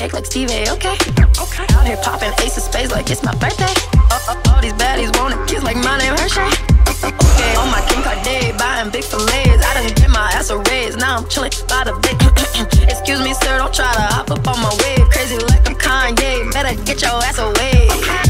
Like Stevie, okay? Okay. Out here popping ace of spades like it's my birthday. Uh, uh, all these baddies wanna kiss like my name Hershey. Okay, on my Kim Kardashian, buying big fillets. I done get my ass a raise, now I'm chilling by the big. Excuse me, sir, don't try to hop up on my wave. Crazy like I'm Kanye, better get your ass away. Okay.